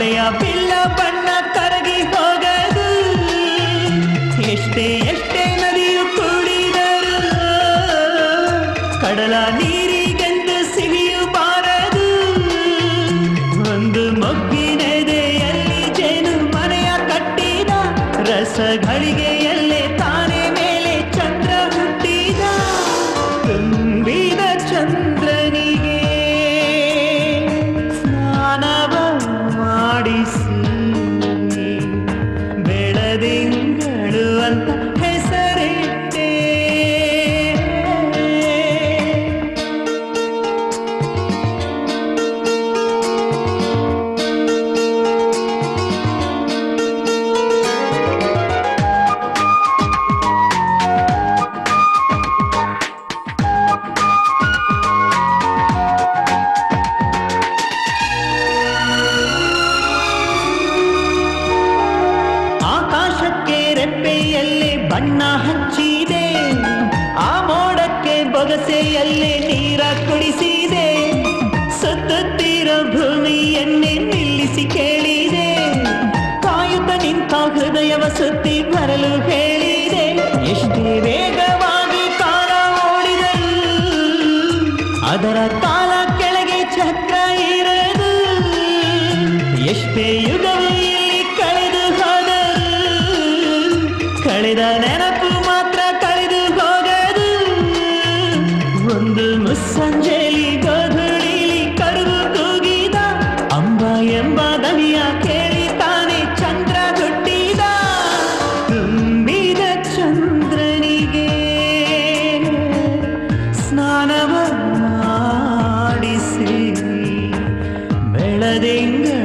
ಮಳೆಯ ಬಿಲ್ಲ ಬಣ್ಣ ಕರಗಿ ಹೋಗದು. ಎಷ್ಟೇ ಎಷ್ಟೇ ನದಿಯು ಕುಡಿದರು ಕಡಲ ನೀರಿಗೆಂದು ಸಿಹಿಯು ಬಾರದು ಒಂದು ಮೊಗ್ಗಿನೆದೆಯಲ್ಲಿ ಜೇನು ಮನೆಯ ಕಟ್ಟಿದ ರಸಗಳಿಗೆಯಲ್ಲೇ ಬೆಳದಿಂಗಳು ಅಂತ ಮೋಡಕ್ಕೆ ಬೊಗಸೆಯಲ್ಲಿ ನೀರ ಕುಡಿಸಿದೆ. ಸುತ್ತುತ್ತಿರೋ ಭೂಮಿಯನ್ನೇ ನಿಲ್ಲಿಸಿ ಕೇಳಿದೆ. ಕಾಯುತ್ತ ನಿಂತ ಹೃದಯವ ಸುತ್ತಿ ಬರಲು ಹೇಳಿದೆ. ಎಷ್ಟೇ ವೇಗವಾಗಿ ಕಾಲ ಓಡಿದರು ಅದರ ಕಾಲ ಕೆಳಗೆ ಚಕ್ರ ಇರದು. ಎಷ್ಟೇ ಯುಗವು ಇಲ್ಲಿ ಕಳೆದು ಹೋದರು ಕಳೆದ ನೆನಪು Schrödinger.